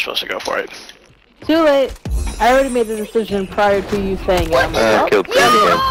supposed to go for it. Too late. I already made the decision prior to you saying it. I'm Uh, oh, killed yeah. Again.